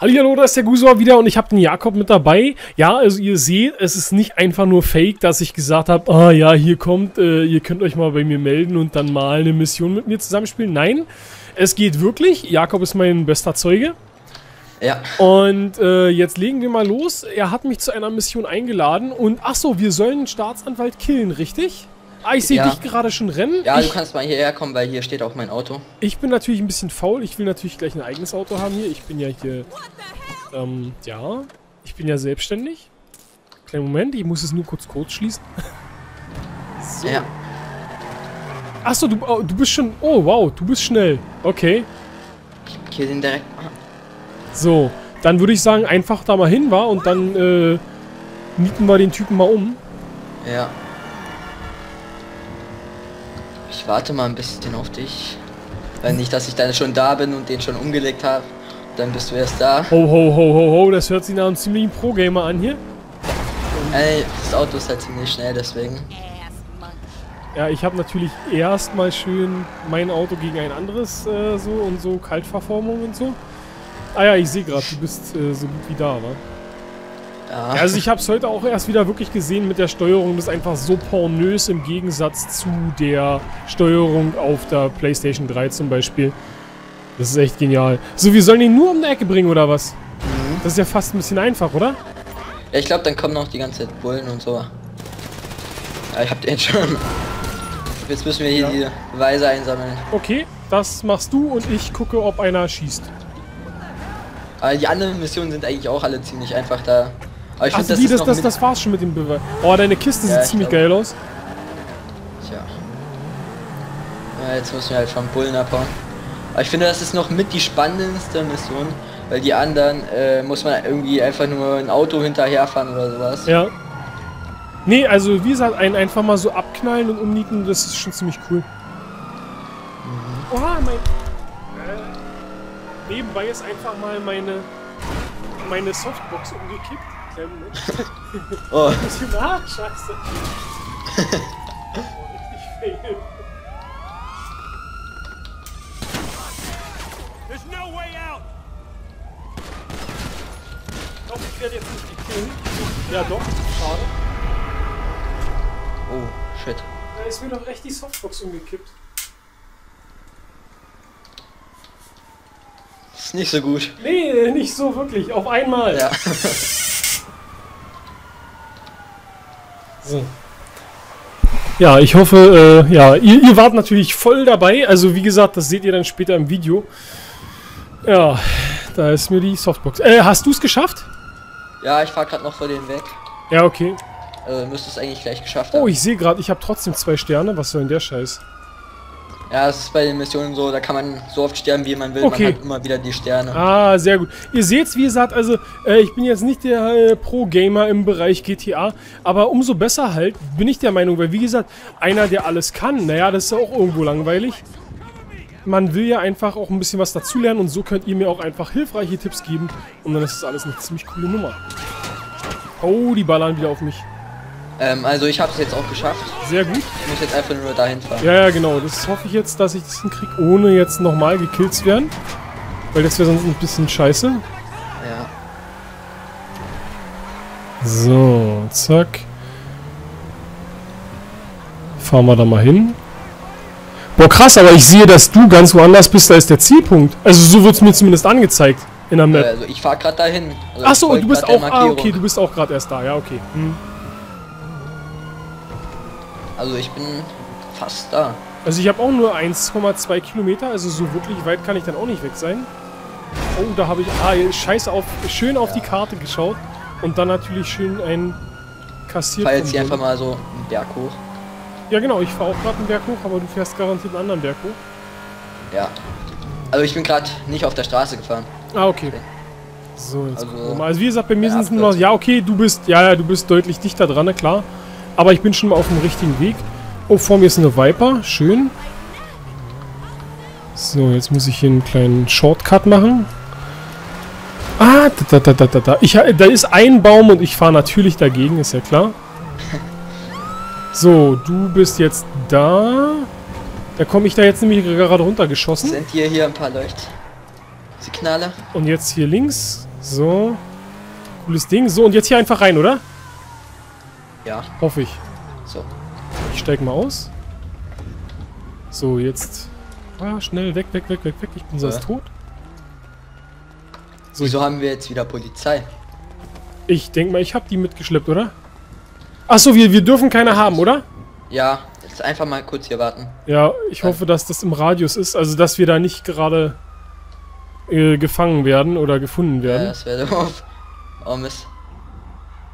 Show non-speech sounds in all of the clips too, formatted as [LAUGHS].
Hallo, da ist der Gusor wieder und ich habe den Jakob mit dabei. Ja, also ihr seht, es ist nicht einfach nur Fake, dass ich gesagt habe, ah ja, hier kommt, äh, ihr könnt euch mal bei mir melden und dann mal eine Mission mit mir zusammenspielen. Nein, es geht wirklich. Jakob ist mein bester Zeuge. Ja. Und äh, jetzt legen wir mal los. Er hat mich zu einer Mission eingeladen und ach so, wir sollen einen Staatsanwalt killen, richtig? Ah, ich sehe Ja. dich gerade schon rennen. Ja, ich, du kannst mal hierher kommen, weil hier steht auch mein Auto. ich bin natürlich ein bisschen faul. Ich will natürlich gleich ein eigenes Auto haben hier. Ich bin ja hier, ähm, ja, ich bin ja selbstständig. Kleinen Moment, ich muss es nur kurz kurz schließen. [LAUGHS] so. Ja. Ach so, du, oh, du bist schon, oh wow, du bist schnell. Okay. Ich kill den direkt. So, dann würde ich sagen, einfach da mal hin war und dann äh, mieten wir den Typen mal um. Ja. Ich warte mal ein bisschen auf dich. Weil nicht, dass ich dann schon da bin und den schon umgelegt habe. Dann bist du erst da. Ho, ho, ho, ho, ho, das hört sich nach einem ziemlichen Pro-Gamer an hier. Ey, das Auto ist halt ziemlich schnell, deswegen. Ja, ich habe natürlich erstmal schön mein Auto gegen ein anderes äh, so und so Kaltverformung und so. Ah ja, ich sehe gerade, du bist äh, so gut wie da, wa? Ja. Also ich habe es heute auch erst wieder wirklich gesehen mit der Steuerung. Das ist einfach so pornös im Gegensatz zu der Steuerung auf der PlayStation 3 zum Beispiel. Das ist echt genial. So, wir sollen ihn nur um die Ecke bringen, oder was? Mhm. Das ist ja fast ein bisschen einfach, oder? ja, ich glaube, dann kommen noch die ganze Zeit Bullen und so. Ja, ich hab den schon. Jetzt müssen wir hier Ja. die Beweise einsammeln. Okay, das machst du und ich gucke, ob einer schießt. Aber die anderen Missionen sind eigentlich auch alle ziemlich einfach da. Aber ich finde, das die, das, das, das war's schon mit dem Beweis. Oh, deine Kiste Ja, sieht ich ziemlich glaub- geil aus. Tja. Ja, jetzt müssen wir halt vom Bullen abhauen. Aber ich finde, das ist noch mit die spannendste Mission, weil die anderen äh, muss man irgendwie einfach nur ein Auto hinterherfahren oder sowas. Ja. Nee, also wie gesagt, einen einfach mal so abknallen und umnieten, das ist schon ziemlich cool. Oha, mein... Nebenbei ist einfach mal meine... meine Softbox umgekippt. [LAUGHS] Oh, Was hier ah, scheiße. [LAUGHS] Oh, richtig fail. There's no way out! Ich glaube, ich werde jetzt nicht gekillt. Ja doch, schade. oh, shit. Da ist mir doch echt die Softbox umgekippt. Ist nicht so gut. Nee, nicht so wirklich. Auf einmal. Ja. [LAUGHS] So. Ja, ich hoffe, äh, ja, ihr, ihr wart natürlich voll dabei. Also wie gesagt, das seht ihr dann später im Video. Ja, da ist mir die Softbox. Äh, hast du es geschafft? ja, ich fahr gerade noch vor denen weg. Ja, okay. Also müsste es eigentlich gleich geschafft haben. Oh, ich sehe gerade, ich habe trotzdem zwei Sterne. Was soll denn der Scheiß? Ja, es ist bei den Missionen so, da kann man so oft sterben, wie man will. Okay. Man hat immer wieder die Sterne. Ah, sehr gut. Ihr seht's, wie gesagt, also äh, ich bin jetzt nicht der äh, Pro-Gamer im Bereich GTA, aber umso besser halt, bin ich der Meinung, weil wie gesagt, einer, der alles kann, naja, das ist ja auch irgendwo langweilig. Man will ja einfach auch ein bisschen was dazulernen und so könnt ihr mir auch einfach hilfreiche Tipps geben und dann ist das alles eine ziemlich coole Nummer. Oh, die ballern wieder auf mich. Ähm, also ich habe es jetzt auch geschafft. Sehr gut. Ich muss jetzt einfach nur dahin fahren. Ja, ja, genau. Das hoffe ich jetzt, dass ich das hinkriege, ohne jetzt nochmal gekillt zu werden. Weil das wäre sonst ein bisschen scheiße. Ja. So, zack. Fahren wir da mal hin. Boah, krass, aber ich sehe, dass du ganz woanders bist, da ist der Zielpunkt. Also so wird es mir zumindest angezeigt in der Map. Also ich fahr gerade dahin. Also Ach ich so, folg du bist auch, ah, okay, du bist auch gerade erst da, ja, okay. Hm. Also ich bin fast da. Also ich habe auch nur 1,2 Kilometer, also so wirklich weit kann ich dann auch nicht weg sein. Oh, da habe ich, ah, scheiße, auf, schön auf die Karte geschaut und dann natürlich schön ein kassiert. fahr jetzt hier einfach mal so einen Berg hoch. Ja genau, ich fahre auch gerade einen Berg hoch, aber du fährst garantiert einen anderen Berg hoch. Ja. Also ich bin gerade nicht auf der Straße gefahren. Ah, okay. So, jetzt Also, gucken wir mal. Also wie gesagt, bei mir ja, sind es nur noch... Ja, okay, du bist... Ja, ja, du bist deutlich dichter dran, na klar. Aber ich bin schon mal auf dem richtigen Weg. Oh, vor mir ist eine Viper. Schön. So, jetzt muss ich hier einen kleinen Shortcut machen. Ah, da, da, da, da, da, da. Ich, da ist ein Baum und ich fahre natürlich dagegen, ist ja klar. So, du bist jetzt da. Da komme ich da jetzt nämlich gerade runtergeschossen. Sind hier hier ein paar Leuchtsignale? Und jetzt hier links. So. Cooles Ding. So, und jetzt hier einfach rein, oder? Ja. Hoffe ich. So. Ich steig mal aus. So, jetzt. Ah, schnell weg, weg, weg, weg, weg. Ich bin sonst Ja. tot. So, Wieso haben wir jetzt wieder Polizei? ich denke mal, ich habe die mitgeschleppt, oder? Achso, wir, wir dürfen keine haben, oder? Ja, jetzt einfach mal kurz hier warten. Ja, ich hoffe, dass das im Radius ist. Also, dass wir da nicht gerade äh, gefangen werden oder gefunden Ja, werden. das wäre doof. Oh Mist.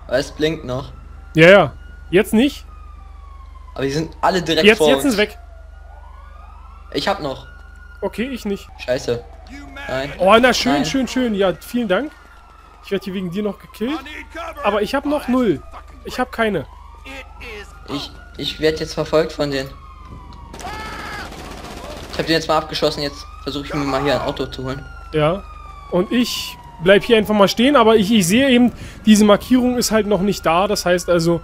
Aber es blinkt noch. Ja, ja. Jetzt nicht. Aber die sind alle direkt Jetzt, vor jetzt uns. sind sie weg. Ich hab noch. Okay, ich nicht. Scheiße. Nein. Oh, na schön, Nein. schön, schön. Ja, vielen Dank. Ich werde hier wegen dir noch gekillt. Aber ich habe noch null. Ich habe keine. Ich, ich werde jetzt verfolgt von denen. Ich habe den jetzt mal abgeschossen, jetzt versuche ich mir mal hier ein Auto zu holen. Ja. Und ich bleib hier einfach mal stehen, aber ich, ich sehe eben, diese Markierung ist halt noch nicht da. Das heißt also,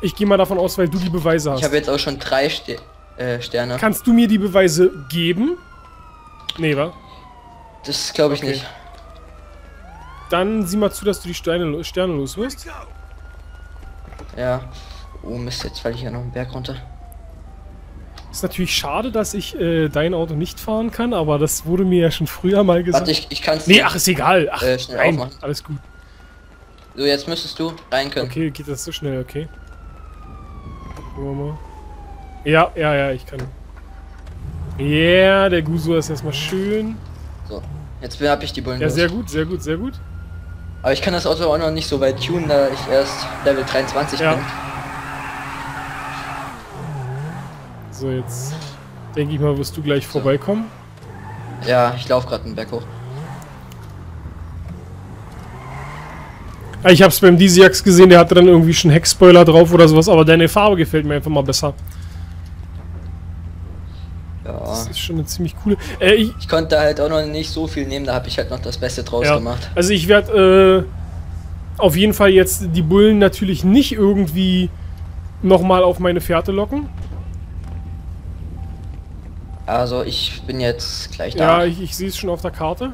ich gehe mal davon aus, weil du die Beweise Ich hast. habe jetzt auch schon drei Ste äh, Sterne. Kannst du mir die Beweise geben? Nee, wa? Das glaube ich Okay. nicht. Dann sieh mal zu, dass du die Steine, Sterne los wirst. Ja. Oh Mist, jetzt falle ich ja noch einen Berg runter. Ist natürlich schade, dass ich äh, dein Auto nicht fahren kann, aber das wurde mir ja schon früher mal gesagt. Warte, ich, ich kann es nee, ach, ist egal. Ach, Äh, schnell nein, aufmachen. alles gut. So, jetzt müsstest du rein können. Okay, geht das so schnell, okay. Gucken wir mal. Ja, ja, ja, ich kann. Ja, yeah, der Guso ist erstmal schön. So. Jetzt habe ich die Bullen Ja, los. sehr gut, sehr gut, sehr gut. Aber ich kann das Auto auch noch nicht so weit tunen, da ich erst Level 23 Ja. bin. So, jetzt denke ich mal, wirst du gleich vorbeikommen. Ja, ich laufe gerade einen Berg hoch. Ah, Ich hab's beim Disiax gesehen, der hatte dann irgendwie schon Heckspoiler drauf oder sowas, aber deine Farbe gefällt mir einfach mal besser. Ja. Das ist schon eine ziemlich coole. Äh, ich, Ich konnte halt auch noch nicht so viel nehmen, da habe ich halt noch das Beste draus Ja, gemacht. also ich werde äh, auf jeden Fall jetzt die Bullen natürlich nicht irgendwie nochmal auf meine Fährte locken. Also ich bin jetzt gleich Ja, da. ich, ich sehe es schon auf der Karte.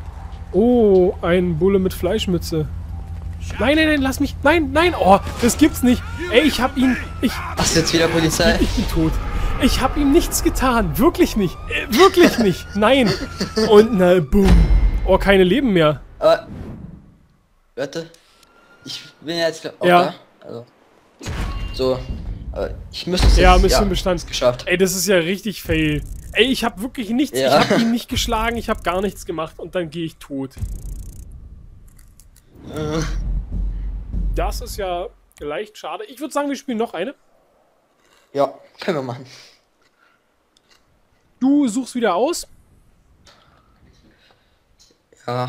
Oh, ein Bulle mit Fleischmütze. Nein, nein, nein, lass mich. Nein, nein, oh, das gibt's nicht. Ey, ich hab ihn. Ich, Was jetzt wieder Polizei? ich bin tot. Ich hab ihm nichts getan. Wirklich nicht. Äh, wirklich nicht. Nein. Und na, boom. Oh, keine Leben mehr. Aber warte, ich bin jetzt auch Ja. da. Also so, aber ich müsste es Ja, jetzt- Mission Bestand. geschafft. Ey, das ist ja richtig fail. Ey, ich hab wirklich nichts. Ja. Ich hab ihn nicht geschlagen. Ich hab gar nichts gemacht. Und dann gehe ich tot. Äh, Das ist ja leicht schade. Ich würde sagen, wir spielen noch eine. ja, können wir machen. Du suchst wieder aus. Ja.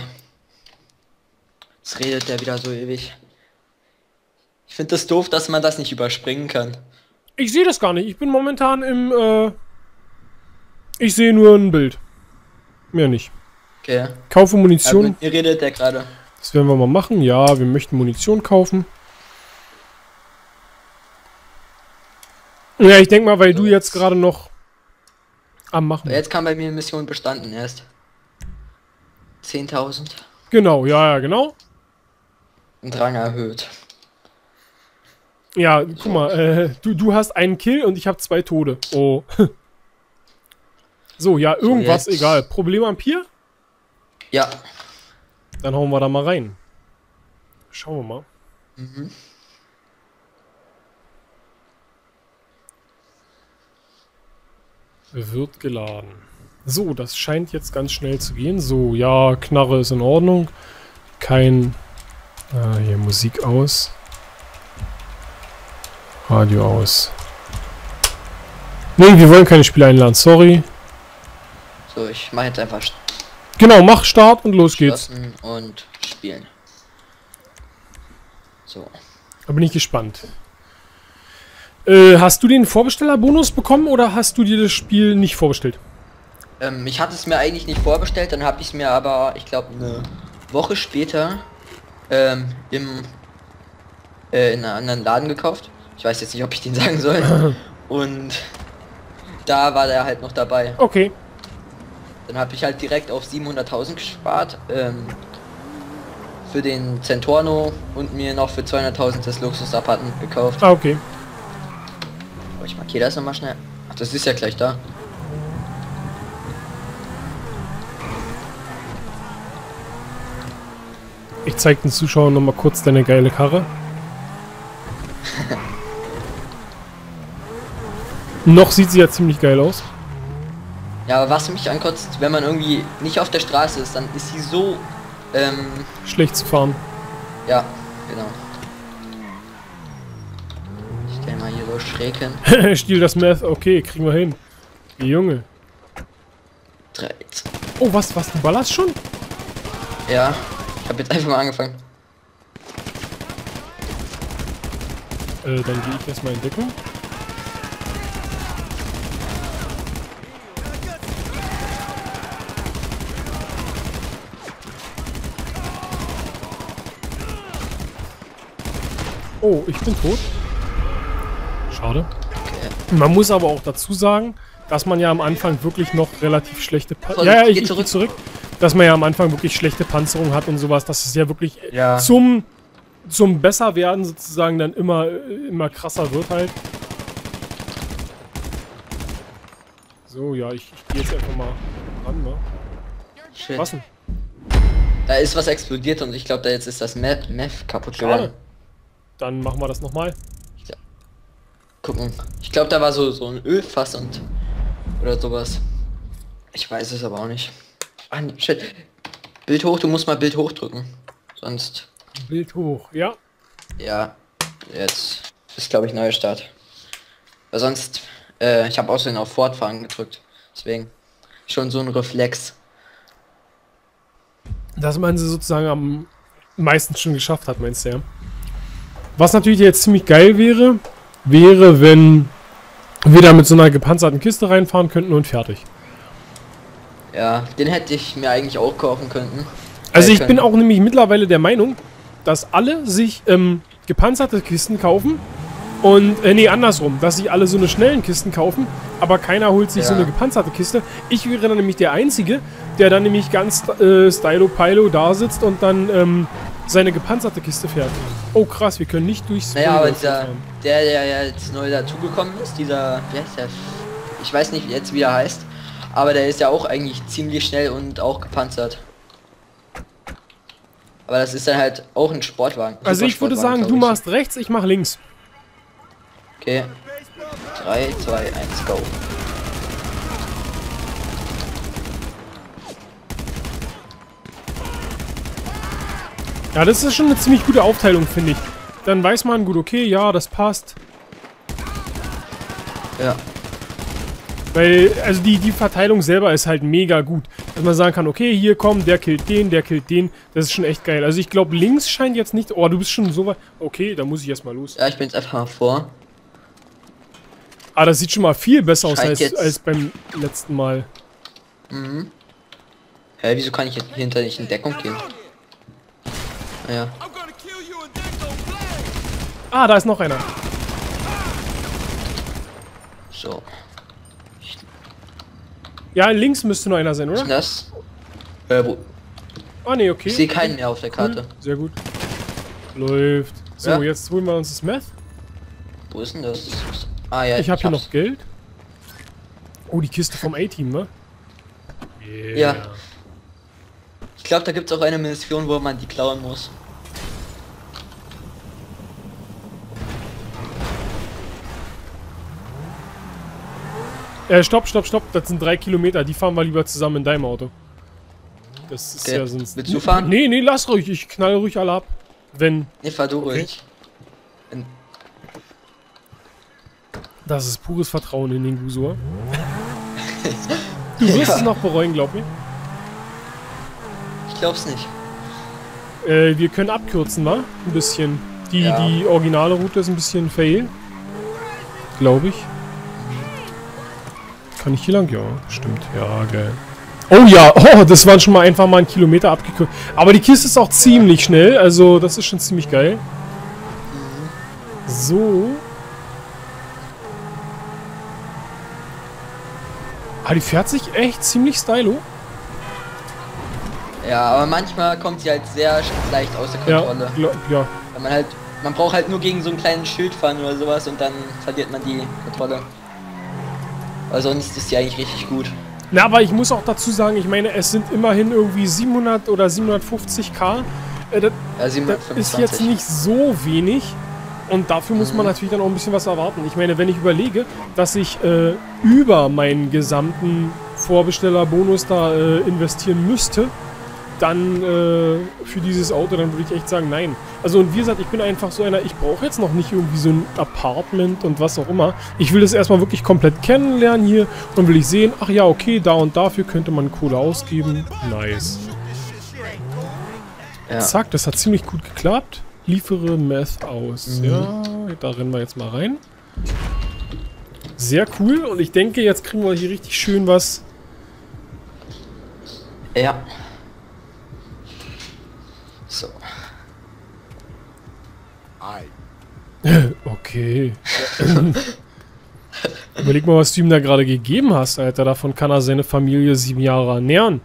Jetzt redet der wieder so ewig. Ich finde das doof, dass man das nicht überspringen kann. Ich sehe das gar nicht. Ich bin momentan im, äh... Ich sehe nur ein Bild. Mehr nicht. Okay. Kaufe Ja, Munition. mit mir redet der gerade. Das werden wir mal machen. Ja, wir möchten Munition kaufen. Ja, ich denke mal, weil du jetzt gerade noch am Machen. Jetzt kam bei mir Mission bestanden erst. 10.000 Genau, ja, ja, genau. und Rang erhöht. Ja, guck mal, äh, du, du hast einen Kill und ich habe zwei Tode. Oh. [LAUGHS] So, ja, irgendwas, jetzt. egal. Problem am Pier? Ja. Dann hauen wir da mal rein. Schauen wir mal. Mhm. Wird geladen. So, das scheint jetzt ganz schnell zu gehen. So, ja, Knarre ist in Ordnung. Kein... Ah, hier Musik aus. Radio aus. Nee, wir wollen keine Spiele einladen, sorry. So, ich mache jetzt einfach Genau, mach Start und los geht's. und spielen. So. Da bin ich gespannt. Äh, hast du den Vorbestellerbonus bekommen oder hast du dir das Spiel nicht vorbestellt? Ähm, ich hatte es mir eigentlich nicht vorbestellt, dann habe ich es mir aber, ich glaube, eine Woche später ähm, im äh, in einem anderen Laden gekauft. Ich weiß jetzt nicht, ob ich den [LAUGHS] sagen soll. [LAUGHS] Und da war der halt noch dabei. Okay. Dann habe ich halt direkt auf 700.000 gespart. Ähm, für den Centorno und mir noch für 200.000 das Luxus-Apartment gekauft. Ah, okay. Oh, ich markiere das nochmal schnell. Ach, das ist ja gleich da. Ich zeig den Zuschauern noch mal kurz deine geile Karre. [LAUGHS] noch sieht sie ja ziemlich geil aus. Ja, aber was mich ankotzt, wenn man irgendwie nicht auf der Straße ist, dann ist sie so ähm, Schlecht zu fahren. Ja, genau. Ich stell mal hier so schräg hin. [LAUGHS] Stiel das Meth, okay, kriegen wir hin. Junge. 3, Oh, was, was, du ballerst schon? Ja, ich habe jetzt einfach mal angefangen. Äh, dann gehe ich erstmal in Deckung. Oh, ich bin tot. Schade. Man muss aber auch dazu sagen, dass man ja am Anfang wirklich noch relativ schlechte Pan Voll, Ja, ja, ich, geh ich zurück. zurück. Dass man ja am Anfang wirklich schlechte Panzerung hat und sowas, dass es ja wirklich Ja. zum, zum Besserwerden sozusagen dann immer, äh, immer krasser wird halt. So, ja, ich, ich gehe jetzt einfach mal ran, ne? Shit. Was denn? Da ist was explodiert und ich glaube, da jetzt ist das Meth, kaputt Schade. Dann machen wir das nochmal. Gucken. Ich glaube, da war so, so ein Ölfass und oder sowas. Ich weiß es aber auch nicht. Ah, nee, shit. Bild hoch, du musst mal Bild hoch drücken. Sonst, Bild hoch, ja. ja, jetzt ist glaube ich neuer Start. Weil sonst, äh, ich habe außerdem auf Fortfahren gedrückt. Deswegen schon so ein Reflex. Dass man sie sozusagen am meisten schon geschafft hat, meinst du ja? Was natürlich jetzt ziemlich geil wäre, wäre, wenn wir da mit so einer gepanzerten Kiste reinfahren könnten und fertig. Ja, den hätte ich mir eigentlich auch kaufen können. Also Äh, ich bin auch nämlich mittlerweile der Meinung, dass alle sich ähm, gepanzerte Kisten kaufen und, äh, nee, andersrum, dass sich alle so eine schnellen Kisten kaufen, aber keiner holt sich so Ja. eine gepanzerte Kiste. Ich wäre dann nämlich der Einzige, der dann nämlich ganz äh, stylo-pilo da sitzt und dann ähm, seine gepanzerte Kiste fährt. Oh krass, wir können nicht durchs Naja, aber dieser, der, der ja jetzt neu dazugekommen ist, dieser, wie heißt der? Ich weiß nicht jetzt, wie er heißt, aber der ist ja auch eigentlich ziemlich schnell und auch gepanzert. Aber das ist dann halt auch ein Sportwagen. Also ich würde sagen, du machst rechts, ich mach links. Okay. 3, 2, 1, go. Ja, das ist schon eine ziemlich gute Aufteilung, finde ich. Dann weiß man, gut, okay, ja, das passt. Ja. Weil, also die, die Verteilung selber ist halt mega gut. Dass man sagen kann, okay, hier komm, der killt den, der killt den. Das ist schon echt geil. Also ich glaube, links scheint jetzt nicht... Oh, du bist schon so weit... Okay, da muss ich erstmal los. Ja, ich bin jetzt einfach vor. Ah, das sieht schon mal viel besser aus als, als beim letzten Mal. Mhm. Hä, wieso kann ich jetzt hinter nicht in Deckung gehen? Naja. Ah, da ist noch einer. So. Ja, links müsste nur einer sein, ist oder? denn das? Äh, wo? Ah, nee, okay. Ich sehe keinen mehr auf der Karte. Cool. Sehr gut. Läuft. So, Ja. jetzt holen wir uns das Meth. Wo ist denn das? Ah ja, Ich habe hier hab's. noch Geld. Oh, die Kiste vom A-Team, ne? Ja. Ich glaube, da gibt es auch eine Mission, wo man die klauen muss. Äh, stopp, stopp, stopp. Das sind drei Kilometer. Die fahren wir lieber zusammen in deinem Auto. Das ist Okay. ja sonst... Willst du fahren? Nee, nee, lass ruhig. Ich knall ruhig alle ab. Wenn... Ne, fahr du Okay. ruhig. Das ist pures Vertrauen in den Gusor. [LAUGHS] Du wirst Ja. es noch bereuen, glaub mir. Ich glaub's nicht. Äh, wir können abkürzen, wa? Ein bisschen. Die, Ja. die originale Route ist ein bisschen fail. Glaube ich. Kann ich hier lang? Ja, stimmt. Ja, geil. Oh ja, [LAUGHS] oh, das waren schon mal einfach mal ein Kilometer abgekürzt. Aber die Kiste ist auch ziemlich schnell, also das ist schon ziemlich geil. So. Ah, die fährt sich echt ziemlich stylo. Ja, aber manchmal kommt sie halt sehr leicht außer Kontrolle. Ja, ja. Weil man halt, man braucht halt nur gegen so ein kleines Schild fahren oder sowas und dann verliert man die Kontrolle. Aber sonst ist die eigentlich richtig gut. Na, aber ich muss auch dazu sagen, ich meine, es sind immerhin irgendwie 700 oder 750 K. Äh, das, ja, 725. das ist jetzt nicht so wenig. Und dafür muss man mhm. natürlich dann auch ein bisschen was erwarten. Ich meine, wenn ich überlege, dass ich äh, über meinen gesamten Vorbestellerbonus da äh, investieren müsste, dann äh, für dieses Auto, dann würde ich echt sagen, nein. Also und wie gesagt, ich bin einfach so einer, ich brauche jetzt noch nicht irgendwie so ein Apartment und was auch immer. Ich will das erstmal wirklich komplett kennenlernen hier und will ich sehen, ach ja, okay, da und dafür könnte man Kohle ausgeben. Nice. Ja. Zack, das hat ziemlich gut geklappt. Liefere Meth aus. Mhm. Ja, da rennen wir jetzt mal rein. Sehr cool und ich denke, jetzt kriegen wir hier richtig schön was. Ja. So. Okay. Überleg mal, was du ihm da gerade gegeben hast, Alter. Davon kann er seine Familie sieben Jahre ernähren.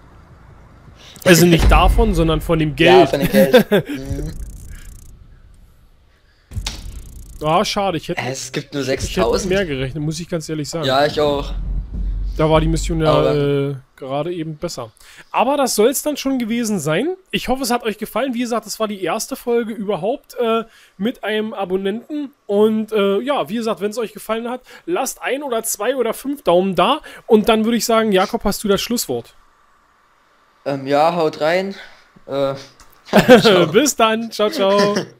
Also nicht davon, sondern von dem [LAUGHS] Geld. Ja, von dem Geld. mhm. Ah, schade. Ich hätte, es gibt nur 6000. mehr gerechnet, muss ich ganz ehrlich sagen. Ja, ich auch. Da war die Mission ja äh, gerade eben besser. Aber das soll es dann schon gewesen sein. Ich hoffe, es hat euch gefallen. Wie gesagt, das war die erste Folge überhaupt äh, mit einem Abonnenten. Und äh, ja, wie gesagt, wenn es euch gefallen hat, lasst ein oder zwei oder fünf Daumen da. Und dann würde ich sagen, Jakob, hast du das Schlusswort? Ähm, ja, haut rein. Äh, [LAUGHS] [LAUGHS] Bis dann. Ciao, ciao. [LAUGHS]